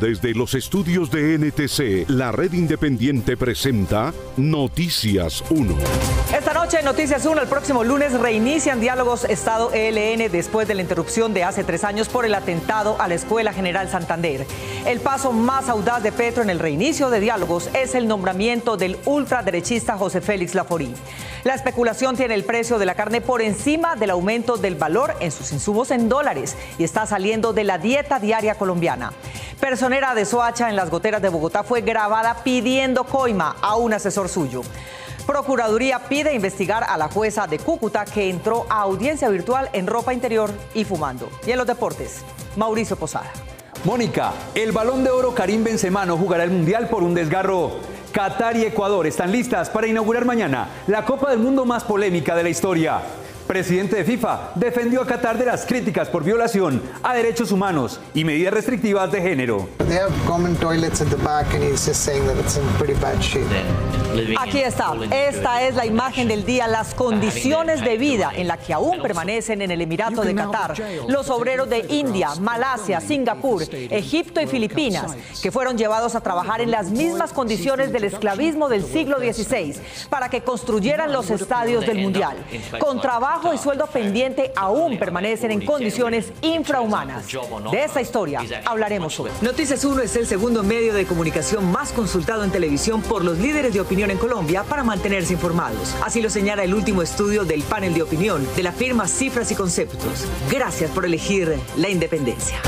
Desde los estudios de NTC, la red independiente presenta Noticias 1. Esta noche Noticias 1, el próximo lunes reinician diálogos Estado ELN después de la interrupción de hace tres años por el atentado a la Escuela General Santander. El paso más audaz de Petro en el reinicio de diálogos es el nombramiento del ultraderechista José Félix Laforí. La especulación tiene el precio de la carne por encima del aumento del valor en sus insumos en dólares y está saliendo de la dieta diaria colombiana. Personera de Soacha en las goteras de Bogotá fue grabada pidiendo coima a un asesor suyo. Procuraduría pide investigar a la jueza de Cúcuta que entró a audiencia virtual en ropa interior y fumando. Y en los deportes, Mauricio Posada. Mónica, el balón de oro Karim Benzema no jugará el Mundial por un desgarro. Qatar y Ecuador están listas para inaugurar mañana la Copa del Mundo más polémica de la historia presidente de FIFA, defendió a Qatar de las críticas por violación a derechos humanos y medidas restrictivas de género. Aquí está, esta es la imagen del día, las condiciones de vida en las que aún permanecen en el Emirato de Qatar. Los obreros de India, Malasia, Singapur, Egipto y Filipinas, que fueron llevados a trabajar en las mismas condiciones del esclavismo del siglo XVI para que construyeran los estadios del Mundial, con trabajo y sueldo pendiente aún permanecen en condiciones infrahumanas. De esta historia hablaremos hoy. Noticias 1 es el segundo medio de comunicación más consultado en televisión por los líderes de opinión en Colombia para mantenerse informados. Así lo señala el último estudio del panel de opinión de la firma Cifras y Conceptos. Gracias por elegir la independencia.